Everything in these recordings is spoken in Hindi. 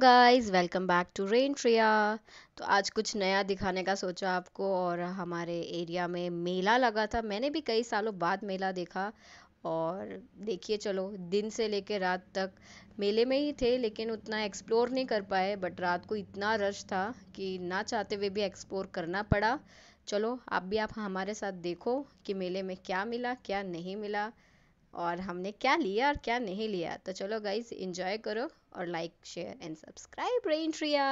Guys welcome back to Rain Tria तो आज कुछ नया दिखाने का सोचा आपको और हमारे एरिया में मेला लगा था। मैंने भी कई सालों बाद मेला देखा और देखिए चलो, दिन से लेके रात तक मेले में ही थे, लेकिन उतना एक्सप्लोर नहीं कर पाए। बट रात को इतना रश था कि ना चाहते हुए भी एक्सप्लोर करना पड़ा। चलो, आप भी आप हमारे साथ देखो कि मेले में क्या मिला, क्या नहीं मिला और हमने क्या लिया और क्या नहीं लिया। तो चलो गाइज़ इंजॉय करो। और लाइक शेयर एंड सब्सक्राइब रेन ट्रिया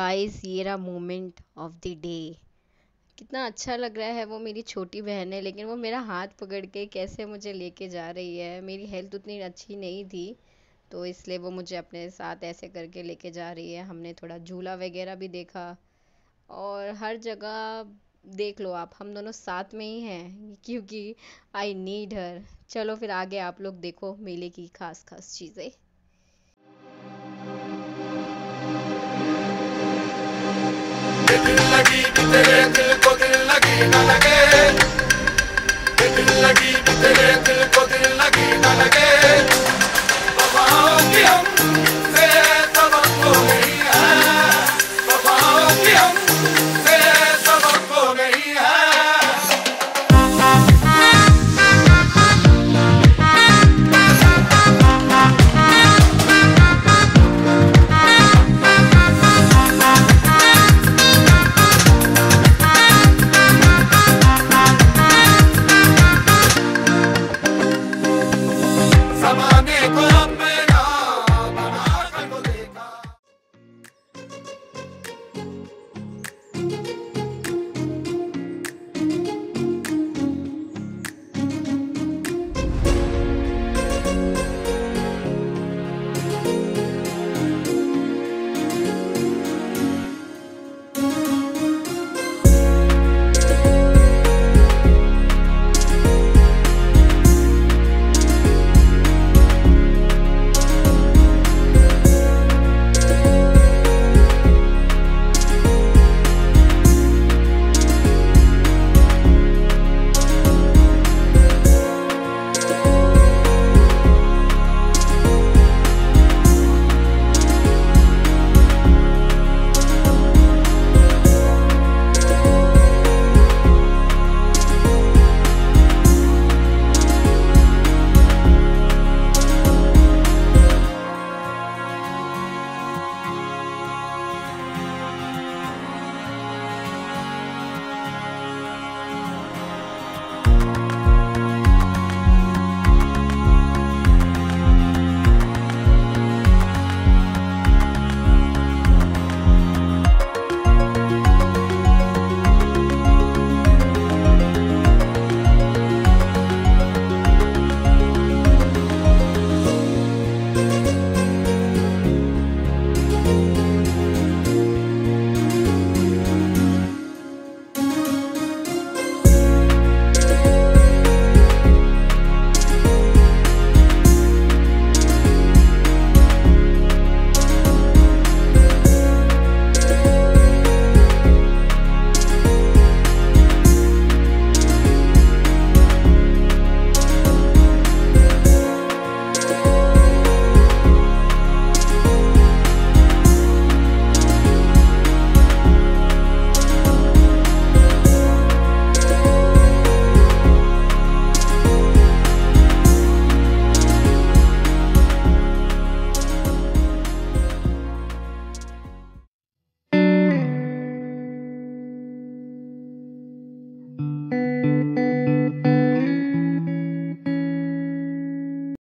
गाइस ये रहा मोमेंट ऑफ़ द डे कितना अच्छा लग रहा है वो मेरी छोटी बहन है, लेकिन वो मेरा हाथ पकड़ के कैसे मुझे लेके जा रही है? मेरी हेल्थ उतनी अच्छी नहीं थी तो इसलिए वो मुझे अपने साथ ऐसे करके लेके जा रही है। हमने थोड़ा झूला वगैरह भी देखा, और हर जगह देख लो आप, हम दोनों साथ में ही हैं, क्योंकि आई नीड हर चलो फिर आगे आप लोग देखो मेले की खास खास चीज़ें। लगी कि तेरे दिल को जमाने को